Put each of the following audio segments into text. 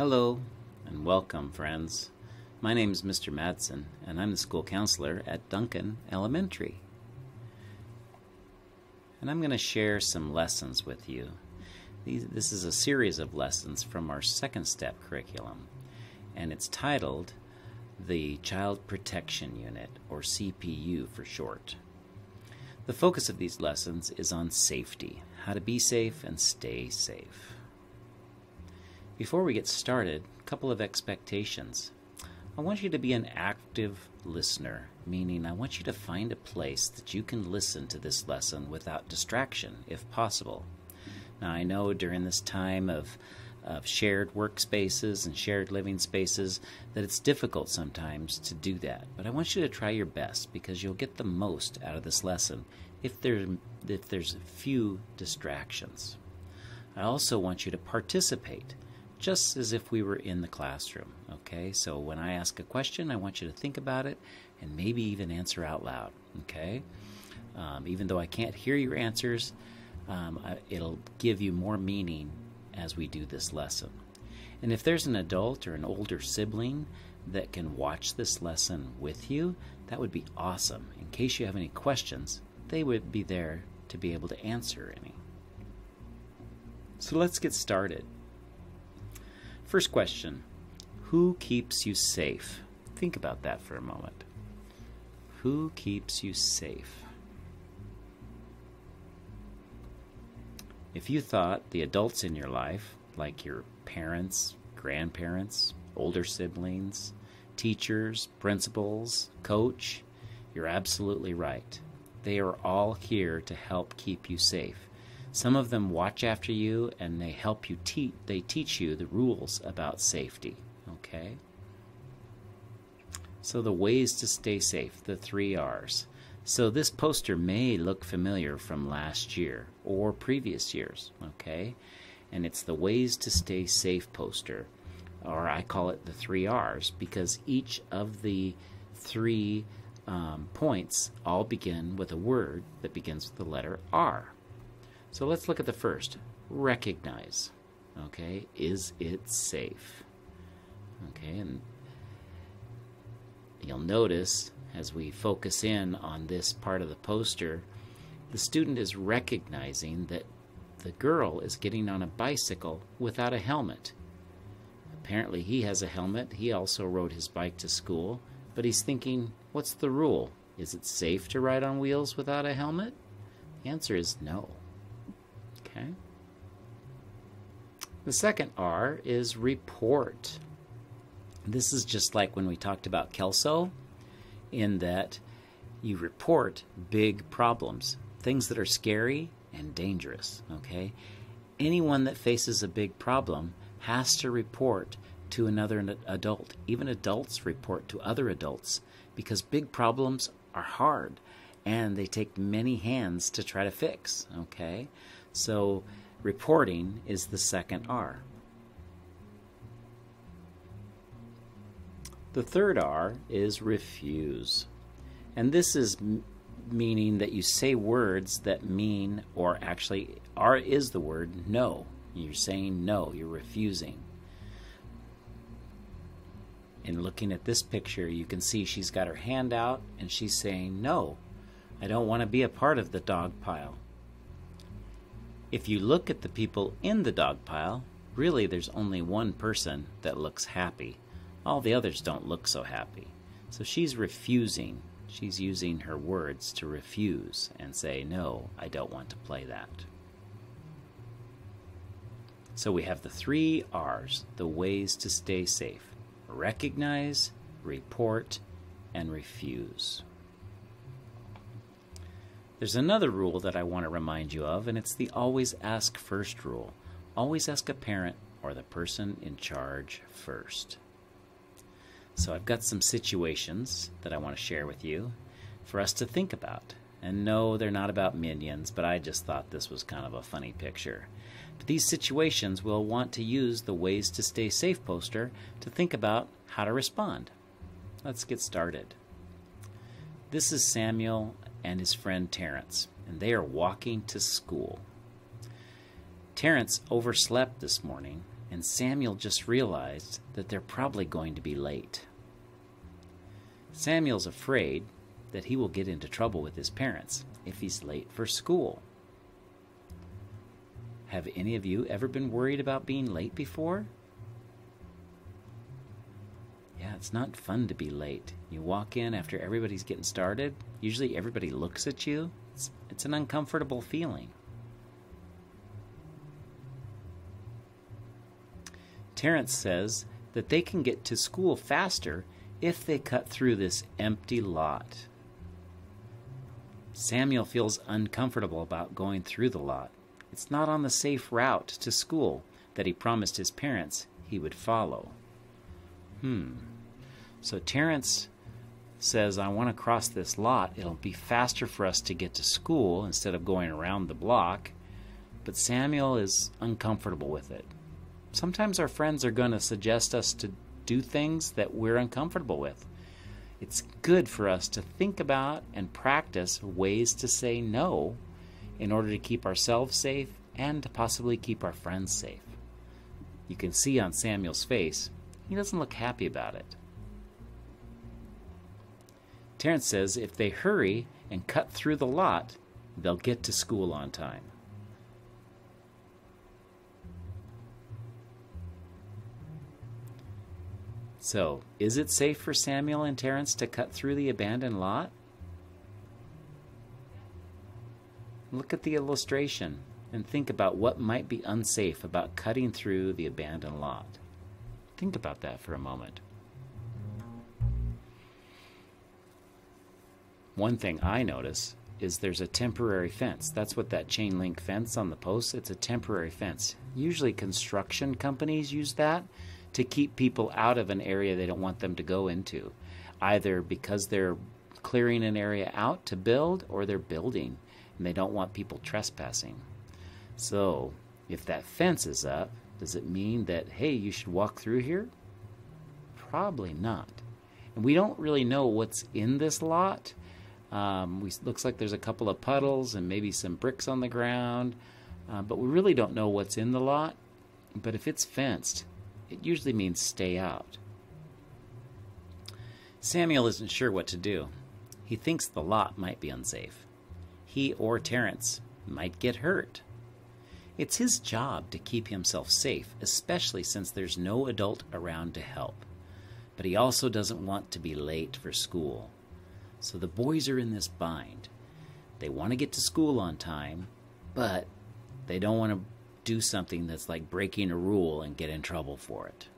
Hello and welcome, friends. My name is Mr. Madsen, and I'm the school counselor at Duncan Elementary. And I'm going to share some lessons with you. These, this is a series of lessons from our second step curriculum, and it's titled the Child Protection Unit, or CPU for short. The focus of these lessons is on safety, how to be safe and stay safe. Before we get started, a couple of expectations. I want you to be an active listener, meaning I want you to find a place that you can listen to this lesson without distraction, if possible. Now, I know during this time of of shared workspaces and shared living spaces that it's difficult sometimes to do that. But I want you to try your best because you'll get the most out of this lesson if there if there's a few distractions. I also want you to participate just as if we were in the classroom. Okay, so when I ask a question, I want you to think about it and maybe even answer out loud. Okay, um, even though I can't hear your answers, um, I, it'll give you more meaning as we do this lesson. And if there's an adult or an older sibling that can watch this lesson with you, that would be awesome. In case you have any questions, they would be there to be able to answer any. So let's get started. First question Who keeps you safe? Think about that for a moment. Who keeps you safe? If you thought the adults in your life, like your parents, grandparents, older siblings, teachers, principals, coach, you're absolutely right. They are all here to help keep you safe. Some of them watch after you and they help you teach they teach you the rules about safety, okay? So the ways to stay safe, the 3 Rs. So this poster may look familiar from last year or previous years, okay? And it's the Ways to Stay Safe poster, or I call it the three R's, because each of the three um, points all begin with a word that begins with the letter R. So let's look at the first recognize. Okay, is it safe? Okay, and you'll notice as we focus in on this part of the poster, the student is recognizing that the girl is getting on a bicycle without a helmet. Apparently, he has a helmet. He also rode his bike to school, but he's thinking, what's the rule? Is it safe to ride on wheels without a helmet? The answer is no. Okay. The second R is report. This is just like when we talked about Kelso in that you report big problems, things that are scary and dangerous. Okay? Anyone that faces a big problem has to report to another adult. Even adults report to other adults because big problems are hard and they take many hands to try to fix. Okay? So, reporting is the second R. The third R is refuse. And this is meaning that you say words that mean, or actually, R is the word no. You're saying no, you're refusing. In looking at this picture, you can see she's got her hand out and she's saying, No, I don't want to be a part of the dog pile. If you look at the people in the dog pile, really there's only one person that looks happy. All the others don't look so happy. So she's refusing. She's using her words to refuse and say, No, I don't want to play that. So we have the three R's, the ways to stay safe recognize, report, and refuse. There's another rule that I want to remind you of, and it's the always ask first rule. Always ask a parent or the person in charge first. So I've got some situations that I want to share with you for us to think about. And no, they're not about minions, but I just thought this was kind of a funny picture. But these situations will want to use the Ways to Stay Safe poster to think about how to respond. Let's get started. This is Samuel and his friend Terence, and they are walking to school. Terence overslept this morning and Samuel just realized that they're probably going to be late. Samuel's afraid that he will get into trouble with his parents if he's late for school. Have any of you ever been worried about being late before? Yeah, it's not fun to be late. You walk in after everybody's getting started. Usually everybody looks at you. It's, it's an uncomfortable feeling. Terence says that they can get to school faster if they cut through this empty lot. Samuel feels uncomfortable about going through the lot. It's not on the safe route to school that he promised his parents he would follow. Hmm. So Terence says, I want to cross this lot. It'll be faster for us to get to school instead of going around the block. But Samuel is uncomfortable with it. Sometimes our friends are going to suggest us to do things that we're uncomfortable with. It's good for us to think about and practice ways to say no in order to keep ourselves safe and to possibly keep our friends safe. You can see on Samuel's face, he doesn't look happy about it. Terence says if they hurry and cut through the lot, they'll get to school on time. So, is it safe for Samuel and Terence to cut through the abandoned lot? Look at the illustration and think about what might be unsafe about cutting through the abandoned lot. Think about that for a moment. One thing I notice is there's a temporary fence. That's what that chain link fence on the post, it's a temporary fence. Usually construction companies use that to keep people out of an area they don't want them to go into, either because they're clearing an area out to build or they're building and they don't want people trespassing. So, if that fence is up, does it mean that, hey, you should walk through here? Probably not. And we don't really know what's in this lot um, we looks like there's a couple of puddles and maybe some bricks on the ground, uh, but we really don't know what's in the lot. But if it's fenced, it usually means stay out. Samuel isn't sure what to do. He thinks the lot might be unsafe. He or Terence might get hurt. It's his job to keep himself safe, especially since there's no adult around to help. But he also doesn't want to be late for school. So the boys are in this bind. They want to get to school on time, but they don't want to do something that's like breaking a rule and get in trouble for it.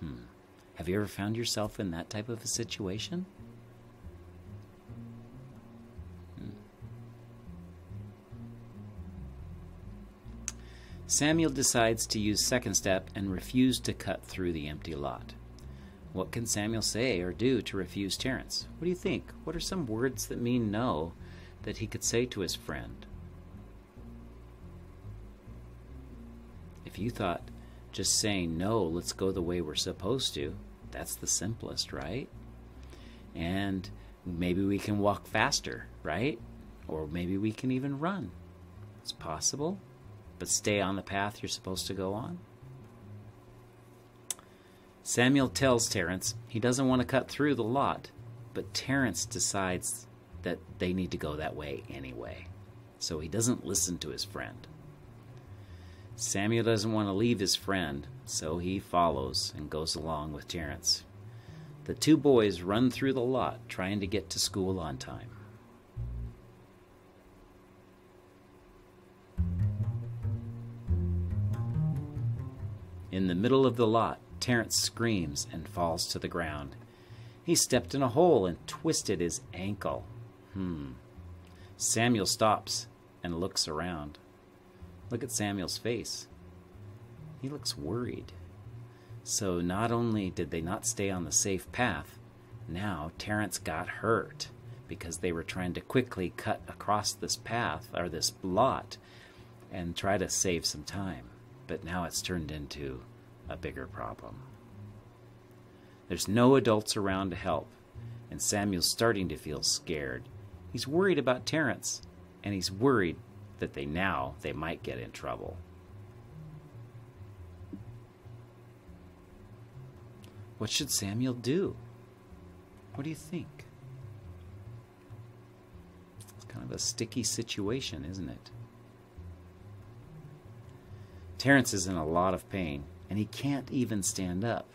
Hmm. Have you ever found yourself in that type of a situation? Samuel decides to use second step and refuse to cut through the empty lot. What can Samuel say or do to refuse Terence? What do you think? What are some words that mean no that he could say to his friend? If you thought just saying no, let's go the way we're supposed to, that's the simplest, right? And maybe we can walk faster, right? Or maybe we can even run. It's possible, but stay on the path you're supposed to go on. Samuel tells Terence he doesn't want to cut through the lot, but Terence decides that they need to go that way anyway. So he doesn't listen to his friend. Samuel doesn't want to leave his friend, so he follows and goes along with Terence. The two boys run through the lot trying to get to school on time. In the middle of the lot, Terence screams and falls to the ground. He stepped in a hole and twisted his ankle. Hmm. Samuel stops and looks around. Look at Samuel's face. He looks worried. So not only did they not stay on the safe path, now Terence got hurt because they were trying to quickly cut across this path or this lot and try to save some time. But now it's turned into a bigger problem. There's no adults around to help, and Samuel's starting to feel scared. He's worried about Terence, and he's worried that they now they might get in trouble. What should Samuel do? What do you think? It's kind of a sticky situation, isn't it? Terence is in a lot of pain, and he can't even stand up.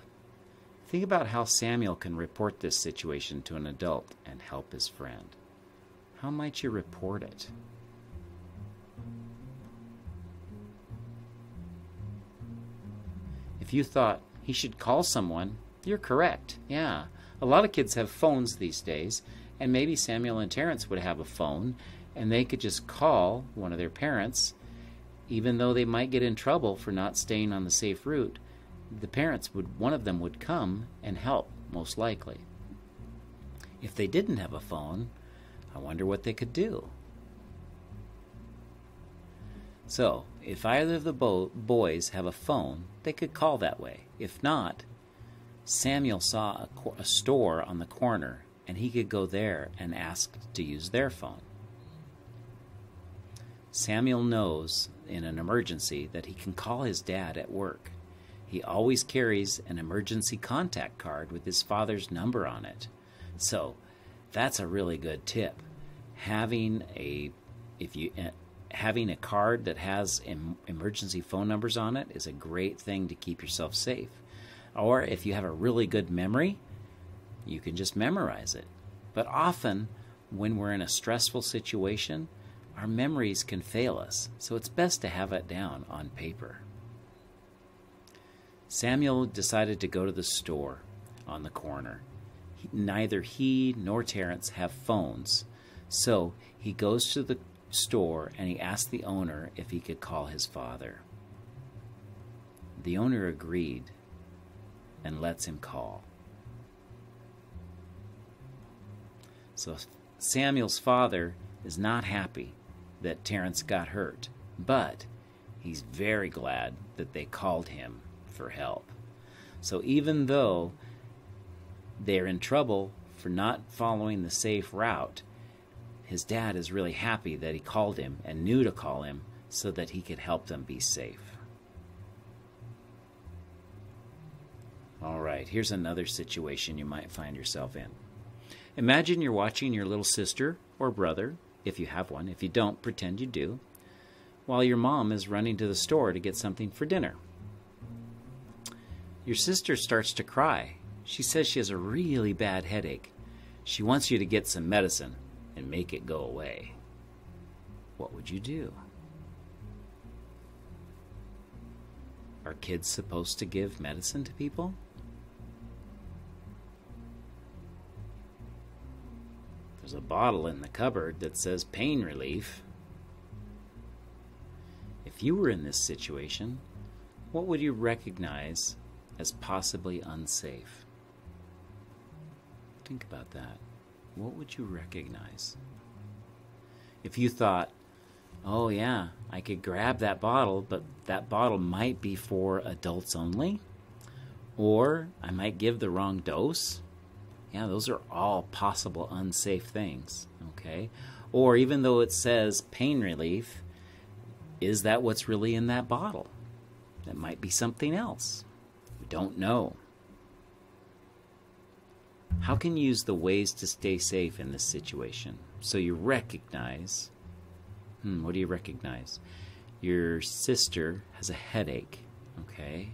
Think about how Samuel can report this situation to an adult and help his friend. How might you report it? If you thought he should call someone, you're correct. Yeah. A lot of kids have phones these days, and maybe Samuel and Terence would have a phone, and they could just call one of their parents, even though they might get in trouble for not staying on the safe route. The parents would, one of them would come and help, most likely. If they didn't have a phone, I wonder what they could do. So, if either of the bo- boys have a phone, they could call that way. If not, Samuel saw a, a store on the corner and he could go there and ask to use their phone. Samuel knows in an emergency that he can call his dad at work. He always carries an emergency contact card with his father's number on it. So, that's a really good tip. Having a if you eh, having a card that has em- emergency phone numbers on it is a great thing to keep yourself safe. Or if you have a really good memory, you can just memorize it. But often, when we're in a stressful situation, our memories can fail us, so it's best to have it down on paper. Samuel decided to go to the store on the corner. He, neither he nor Terence have phones, so he goes to the store and he asks the owner if he could call his father. The owner agreed and lets him call. So Samuel's father is not happy that Terence got hurt, but he's very glad that they called him for help. So even though they're in trouble for not following the safe route, his dad is really happy that he called him and knew to call him so that he could help them be safe. All right, here's another situation you might find yourself in. Imagine you're watching your little sister or brother, if you have one. If you don't, pretend you do, while your mom is running to the store to get something for dinner. Your sister starts to cry. She says she has a really bad headache. She wants you to get some medicine and make it go away. What would you do? Are kids supposed to give medicine to people? There's a bottle in the cupboard that says pain relief. If you were in this situation, what would you recognize as possibly unsafe? Think about that. What would you recognize? If you thought, oh yeah, I could grab that bottle, but that bottle might be for adults only, or I might give the wrong dose, yeah, those are all possible unsafe things, okay? Or even though it says pain relief, is that what's really in that bottle? That might be something else. We don't know. How can you use the ways to stay safe in this situation? So you recognize, hmm, what do you recognize? Your sister has a headache, okay?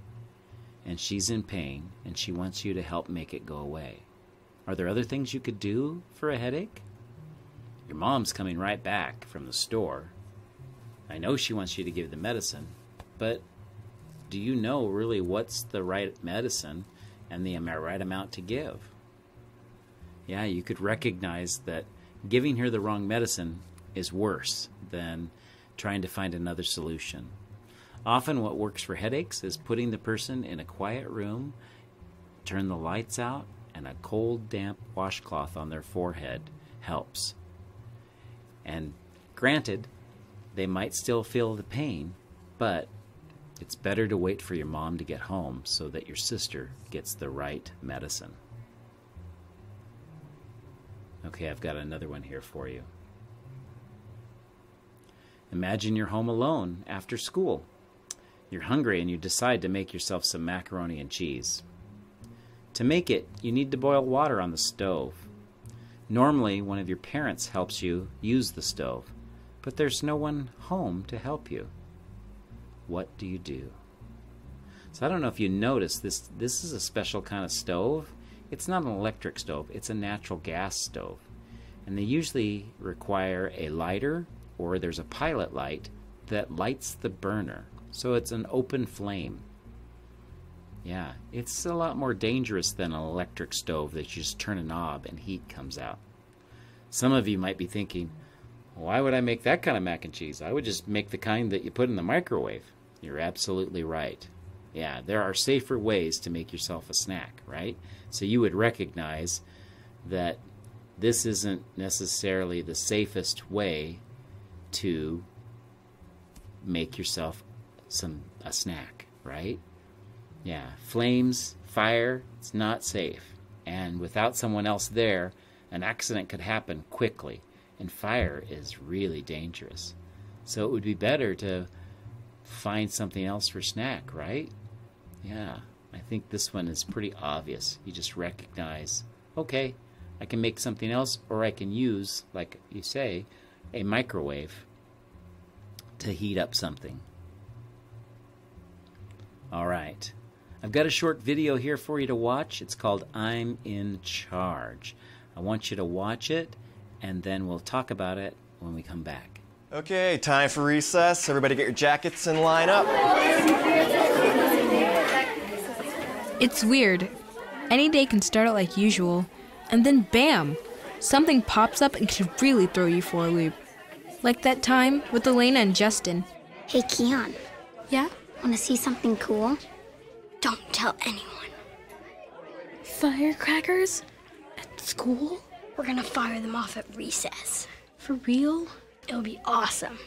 And she's in pain, and she wants you to help make it go away. Are there other things you could do for a headache? Your mom's coming right back from the store. I know she wants you to give the medicine, but do you know really what's the right medicine and the right amount to give? Yeah, you could recognize that giving her the wrong medicine is worse than trying to find another solution. Often, what works for headaches is putting the person in a quiet room, turn the lights out, and a cold, damp washcloth on their forehead helps. And granted, they might still feel the pain, but it's better to wait for your mom to get home so that your sister gets the right medicine. Okay, I've got another one here for you. Imagine you're home alone after school. You're hungry and you decide to make yourself some macaroni and cheese. To make it, you need to boil water on the stove. Normally, one of your parents helps you use the stove, but there's no one home to help you. What do you do? So I don't know if you noticed this this is a special kind of stove. It's not an electric stove, it's a natural gas stove. And they usually require a lighter or there's a pilot light that lights the burner. So it's an open flame. Yeah, it's a lot more dangerous than an electric stove that you just turn a knob and heat comes out. Some of you might be thinking, why would I make that kind of mac and cheese? I would just make the kind that you put in the microwave. You're absolutely right. Yeah, there are safer ways to make yourself a snack, right? So you would recognize that this isn't necessarily the safest way to make yourself some a snack, right? Yeah, flames, fire, it's not safe. And without someone else there, an accident could happen quickly, and fire is really dangerous. So it would be better to find something else for snack, right? Yeah, I think this one is pretty obvious. You just recognize, okay, I can make something else, or I can use, like you say, a microwave to heat up something. All right. I've got a short video here for you to watch. It's called I'm in Charge. I want you to watch it, and then we'll talk about it when we come back. Okay, time for recess. Everybody get your jackets and line up. It's weird. Any day can start out like usual, and then bam! Something pops up and can really throw you for a loop. Like that time with Elena and Justin. Hey, Keon, Yeah? want to see something cool? Don't tell anyone. Firecrackers? At school? We're gonna fire them off at recess. For real? It'll be awesome.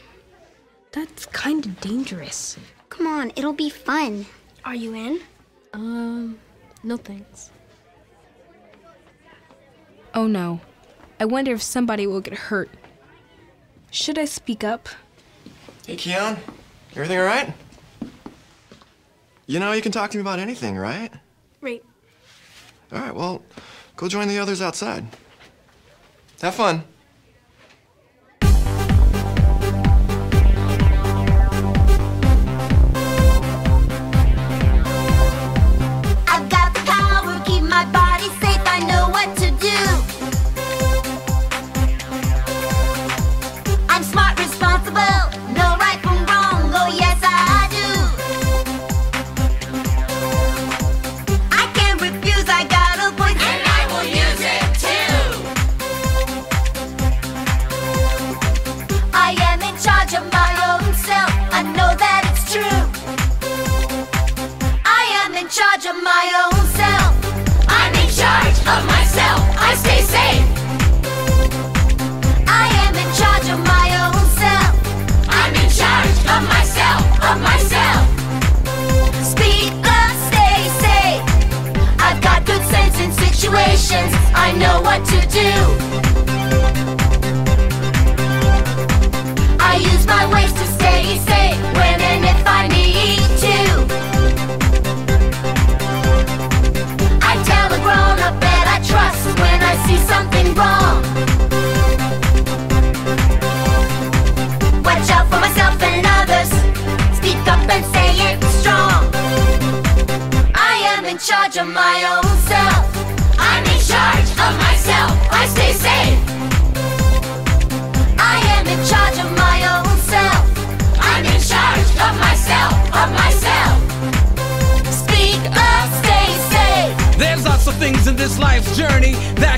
That's kinda dangerous. Come on, it'll be fun. Are you in? Um, no thanks. Oh no. I wonder if somebody will get hurt. Should I speak up? Hey, Keon, everything all right? You know, you can talk to me about anything, right? Right. All right, well, go join the others outside. Have fun. My own self. I'm in charge of myself. I stay safe. I am in charge of my own self. I'm in charge of myself, of myself. Speak up, stay safe. I've got good sense in situations. I know what to do.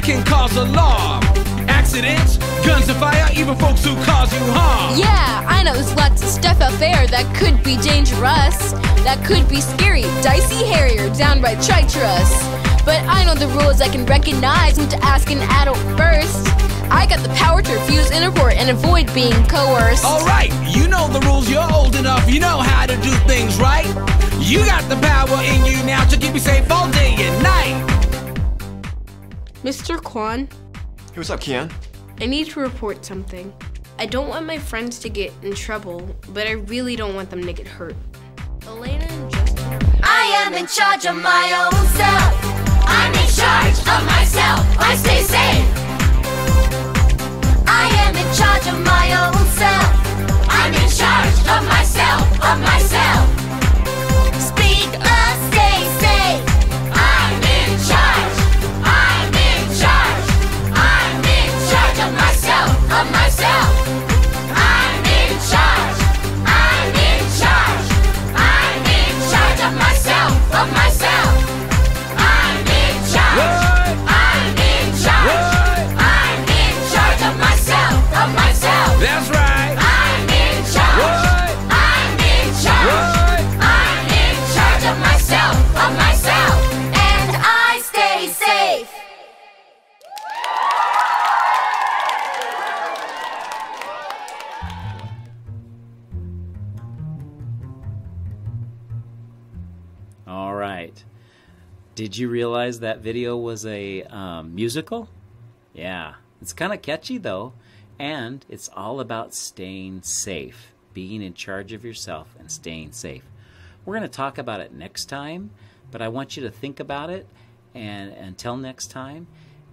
Can cause alarm. Accidents, guns and fire, even folks who cause you harm. Yeah, I know there's lots of stuff out there that could be dangerous, that could be scary, dicey, hairy, or downright treacherous. But I know the rules I can recognize when to ask an adult first. I got the power to refuse and report and avoid being coerced. Alright, you know the rules, you're old enough, you know how to do things right. You got the power in you now to keep me safe all day and night. Mr. Kwan, Hey, what's up, Keon? I need to report something. I don't want my friends to get in trouble, but I really don't want them to get hurt. Elena and Justin. I am in charge of my own self. I'm in charge of myself. I stay safe. I am in charge of my own self. I'm in charge of myself, of myself. All right. Did you realize that video was a um, musical? Yeah. It's kind of catchy, though. And it's all about staying safe, being in charge of yourself and staying safe. We're going to talk about it next time, but I want you to think about it. And until next time,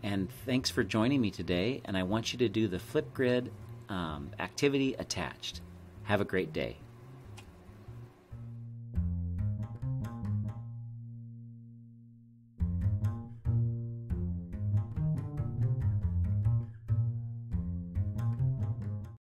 and thanks for joining me today. And I want you to do the Flipgrid um, activity attached. Have a great day.